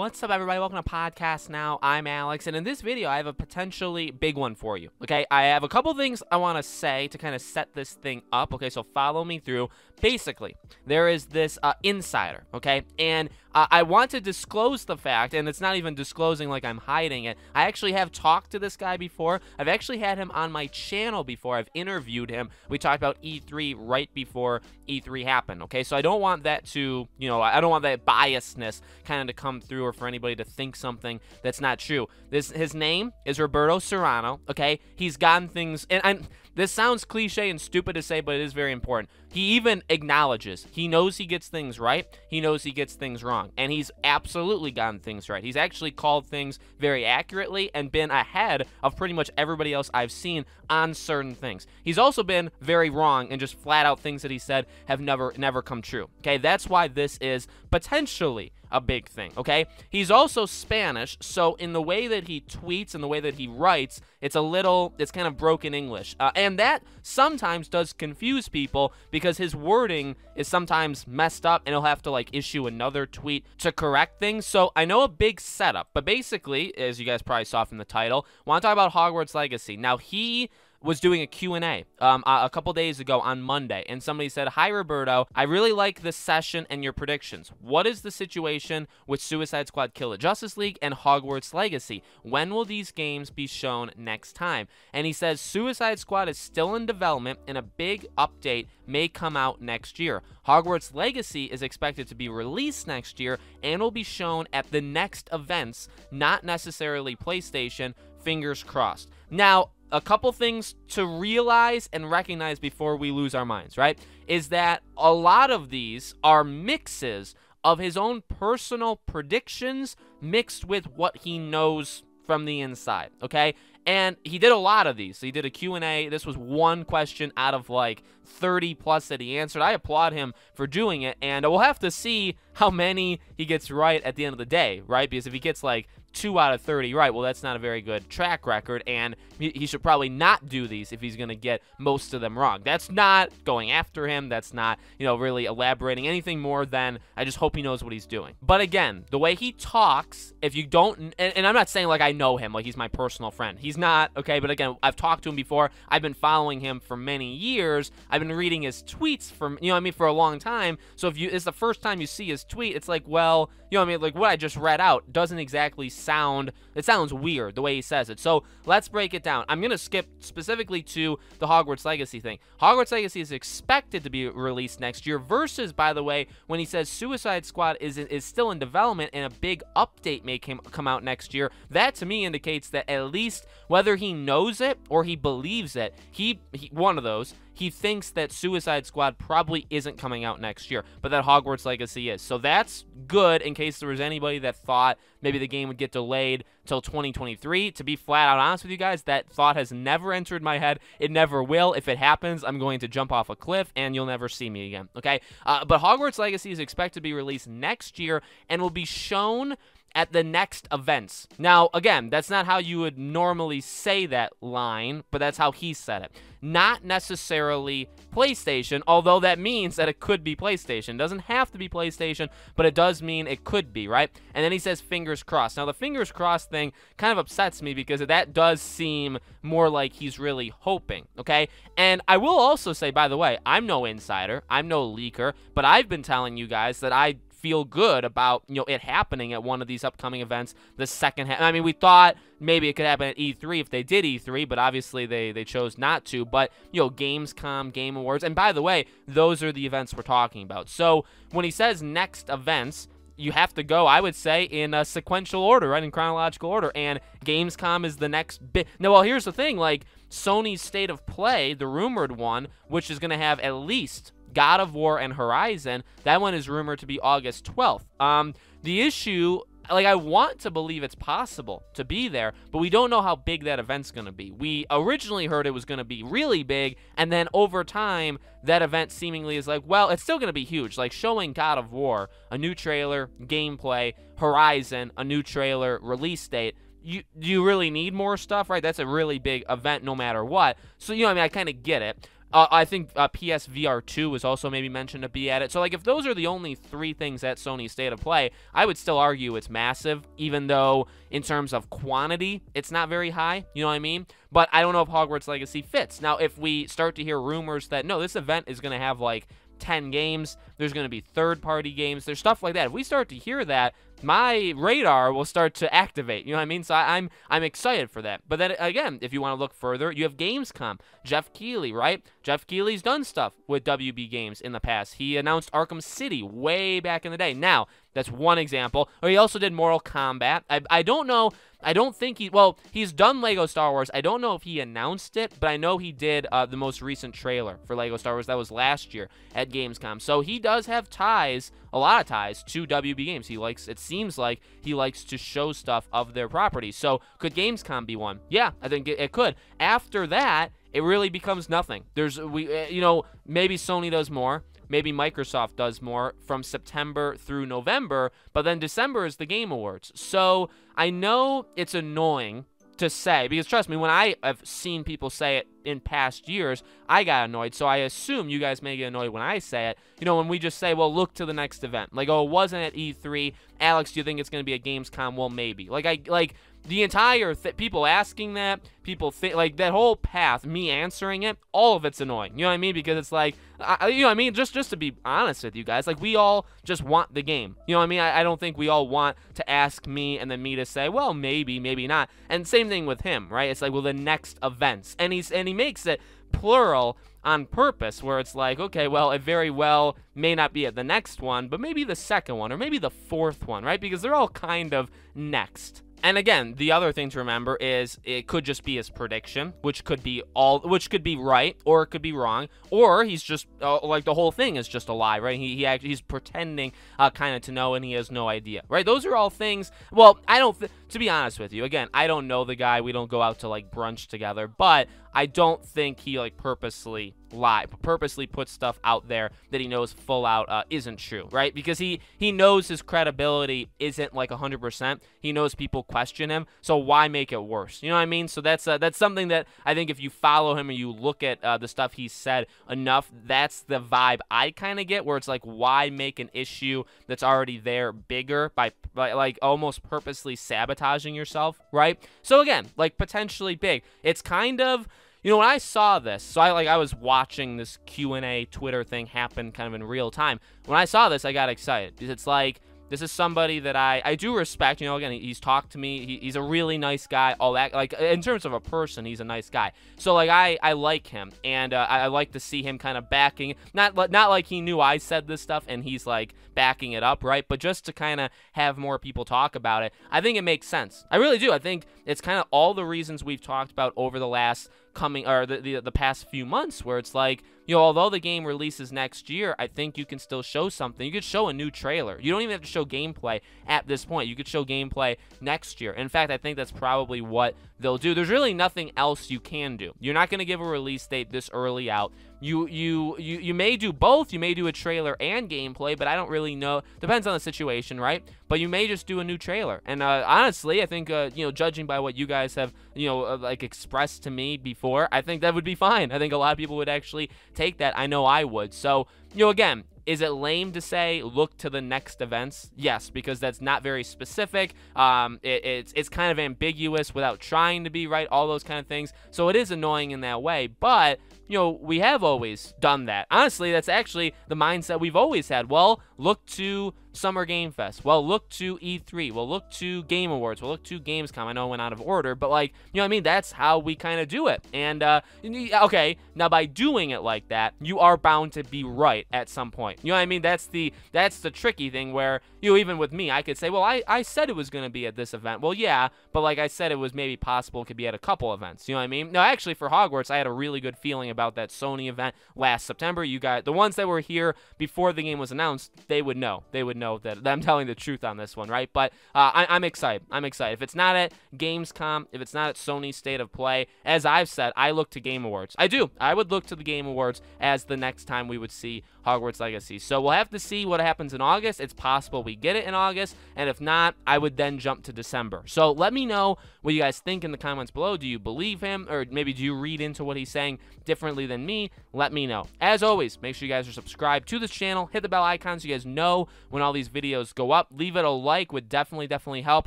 What's up, everybody? Welcome to Podcast Now. I'm Alex, and in this video, I have a potentially big one for you. Okay, I have a couple things I want to say to kind of set this thing up. Okay, so follow me through. Basically, there is this uh, insider, okay, and uh, I want to disclose the fact, and it's not even disclosing like I'm hiding it. I actually have talked to this guy before. I've actually had him on my channel before. I've interviewed him. We talked about E3 right before E3 happened, okay? So I don't want that to, you know, I don't want that biasness kind of to come through or for anybody to think something that's not true. This His name is Roberto Serrano, okay? He's gotten things, and I'm this sounds cliche and stupid to say, but it is very important. He even acknowledges. He knows he gets things right. He knows he gets things wrong. And he's absolutely gotten things right. He's actually called things very accurately and been ahead of pretty much everybody else I've seen on certain things. He's also been very wrong and just flat out things that he said have never never come true. Okay, that's why this is potentially a big thing, okay? He's also Spanish, so in the way that he tweets and the way that he writes, it's a little, it's kind of broken English. Uh, and that sometimes does confuse people because his wording is sometimes messed up and he'll have to like issue another tweet to correct things. So I know a big setup, but basically, as you guys probably saw from the title, want to talk about Hogwarts Legacy. Now, he was doing a Q&A um, a couple days ago on Monday, and somebody said, Hi, Roberto. I really like this session and your predictions. What is the situation with Suicide Squad Kill the Justice League and Hogwarts Legacy? When will these games be shown next time? And he says, Suicide Squad is still in development, and a big update may come out next year. Hogwarts Legacy is expected to be released next year and will be shown at the next events, not necessarily PlayStation. Fingers crossed. Now, a couple things to realize and recognize before we lose our minds, right? Is that a lot of these are mixes of his own personal predictions mixed with what he knows from the inside, okay? And he did a lot of these. So he did a Q&A. This was one question out of like 30 plus that he answered. I applaud him for doing it, and we'll have to see how many he gets right at the end of the day, right? Because if he gets like two out of 30 right, well, that's not a very good track record, and he should probably not do these if he's going to get most of them wrong. That's not going after him. That's not, you know, really elaborating anything more than I just hope he knows what he's doing. But again, the way he talks, if you don't, and, and I'm not saying like I know him, like he's my personal friend. He's not, okay? But again, I've talked to him before. I've been following him for many years. I've been reading his tweets for, you know I mean, for a long time. So if you, it's the first time you see his tweet, it's like, well, you know I mean? Like what I just read out doesn't exactly sound, it sounds weird the way he says it. So let's break it down. I'm to skip specifically to the Hogwarts Legacy thing. Hogwarts Legacy is expected to be released next year versus, by the way, when he says Suicide Squad is, is still in development and a big update may come, come out next year. That to me indicates that at least whether he knows it or he believes it, he, he one of those, he thinks that Suicide Squad probably isn't coming out next year, but that Hogwarts Legacy is. So that's good in case there was anybody that thought maybe the game would get delayed till 2023. To be flat out honest with you guys, that thought has never entered my head. It never will. If it happens, I'm going to jump off a cliff and you'll never see me again. Okay? Uh, but Hogwarts Legacy is expected to be released next year and will be shown at the next events. Now, again, that's not how you would normally say that line, but that's how he said it. Not necessarily PlayStation, although that means that it could be PlayStation. It doesn't have to be PlayStation, but it does mean it could be, right? And then he says fingers crossed. Now, the fingers crossed thing kind of upsets me because that does seem more like he's really hoping, okay? And I will also say, by the way, I'm no insider, I'm no leaker, but I've been telling you guys that I feel good about you know it happening at one of these upcoming events the second half. I mean, we thought maybe it could happen at E3 if they did E3, but obviously they they chose not to. But you know, Gamescom, Game Awards, and by the way, those are the events we're talking about. So when he says next events, you have to go, I would say, in a sequential order, right? In chronological order. And Gamescom is the next bit. Now, well, here's the thing like, Sony's State of Play, the rumored one, which is going to have at least God of War and Horizon. That one is rumored to be August 12th. Um, the issue, like, I want to believe it's possible to be there, but we don't know how big that event's going to be. We originally heard it was going to be really big, and then over time, that event seemingly is like, well, it's still going to be huge. Like, showing God of War, a new trailer, gameplay, Horizon, a new trailer, release date you you really need more stuff, right? That's a really big event no matter what. So you know, I mean, I kind of get it. Uh, I think uh, PSVR 2 was also maybe mentioned to be at it. So, like, if those are the only three things at Sony State of Play, I would still argue it's massive, even though in terms of quantity, it's not very high. You know what I mean? But I don't know if Hogwarts Legacy fits. Now, if we start to hear rumors that no, this event is going to have like 10 games. There's going to be third party games. There's stuff like that. If we start to hear that, my radar will start to activate. You know what I mean? So I, am I'm, I'm excited for that. But then again, if you want to look further, you have Gamescom. Geoff Keighley, right? Geoff Keighley's done stuff with WB Games in the past. He announced Arkham City way back in the day. Now, that's one example. Or he also did Mortal Kombat. I, I don't know. I don't think he. Well, he's done Lego Star Wars. I don't know if he announced it, but I know he did uh, the most recent trailer for Lego Star Wars. That was last year at Gamescom. So he does have ties, a lot of ties to WB Games. He likes. It seems like he likes to show stuff of their properties. So could Gamescom be one? Yeah, I think it, it could. After that, it really becomes nothing. There's we, uh, you know, maybe Sony does more. Maybe Microsoft does more from September through November, but then December is the Game Awards. So I know it's annoying to say because trust me when i have seen people say it in past years i got annoyed. So i assume you guys may get annoyed when i say it. You know when we just say well look to the next event. Like oh it wasn't at e3 alex do you think it's going to be a gamescom? Well maybe. Like i like the entire th- people asking that, people think like that whole path, me answering it, all of it's annoying. You know what I mean? Because it's like, I, you know what I mean? Just just to be honest with you guys, like we all just want the game. You know what I mean? I, I don't think we all want to ask me and then me to say, well, maybe, maybe not. And same thing with him, right? It's like, well, the next events, and he's and he makes it plural on purpose, where it's like, okay, well, it very well may not be at the next one, but maybe the second one or maybe the fourth one, right? Because they're all kind of next. And again, the other thing to remember is it could just be his prediction, which could be all, which could be right or it could be wrong, or he's just uh, like the whole thing is just a lie, right? He he actually he's pretending uh, kind of to know and he has no idea, right? Those are all things. Well, I don't. To be honest with you, again, I don't know the guy. We don't go out to like brunch together, but I don't think he like purposely lie, purposely put stuff out there that he knows full out uh, isn't true, right? Because he he knows his credibility isn't like 100%. He knows people question him, so why make it worse? You know what I mean? So that's uh, that's something that I think if you follow him and you look at uh, the stuff he said enough, that's the vibe I kind of get, where it's like, why make an issue that's already there bigger by, by like almost purposely sabotaging yourself, right? So again, like potentially big. It's kind of you know, when I saw this, so I like I was watching this Q&A Twitter thing happen kind of in real time. When I saw this, I got excited because it's like this is somebody that I, I do respect. You know, again, he's talked to me. He, he's a really nice guy. All that, like in terms of a person, he's a nice guy. So like I, I like him, and uh, I, I like to see him kind of backing. Not not like he knew I said this stuff and he's like backing it up, right? But just to kind of have more people talk about it. I think it makes sense. I really do. I think it's kind of all the reasons we've talked about over the last coming or the, the, the past few months where it's like you know although the game releases next year i think you can still show something. You could show a new trailer. You don't even have to show gameplay at this point. You could show gameplay next year. In fact i think that's probably what they'll do. There's really nothing else you can do. You're not going to give a release date this early out you you you you may do both. You may do a trailer and gameplay, but I don't really know. Depends on the situation, right? But you may just do a new trailer. And uh, honestly, I think uh, you know, judging by what you guys have you know uh, like expressed to me before, I think that would be fine. I think a lot of people would actually take that. I know I would. So you know, again, is it lame to say look to the next events? Yes, because that's not very specific. Um, it, it's it's kind of ambiguous without trying to be right. All those kind of things. So it is annoying in that way. But you know, we have always done that. Honestly, that's actually the mindset we've always had. Well, look to Summer Game Fest. Well, look to E3. Well, look to Game Awards. Well, look to Gamescom. I know I went out of order, but like, you know what I mean? That's how we kind of do it. And, uh, okay, now by doing it like that, you are bound to be right at some point. You know what I mean? That's the, that's the tricky thing where, you know, even with me, I could say, well, I, I said it was going to be at this event. Well, yeah, but like I said, it was maybe possible it could be at a couple events. You know what I mean? No, actually, for Hogwarts, I had a really good feeling about that Sony event last September. You got the ones that were here before the game was announced, they would know. They would know that, that I'm telling the truth on this one, right? But uh, I, I'm excited. I'm excited. If it's not at Gamescom, if it's not at Sony State of Play, as I've said, I look to Game Awards. I do. I would look to the Game Awards as the next time we would see Hogwarts Legacy. So we'll have to see what happens in August. It's possible we get it in August, and if not, I would then jump to December. So let me know what you guys think in the comments below. Do you believe him, or maybe do you read into what he's saying differently than me? Let me know. As always, make sure you guys are subscribed to this channel. Hit the bell icon so you guys know when all these videos go up. Leave it a like would definitely, definitely help.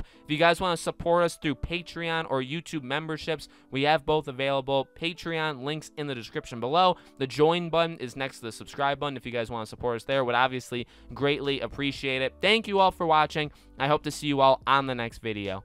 If you guys want to support us through Patreon or YouTube memberships, we have both available. Patreon links in the description below. The join button is next to the subscribe button if you guys want to support us there. Would obviously greatly appreciate it. Thank you all for watching. I hope to see you all on the next video.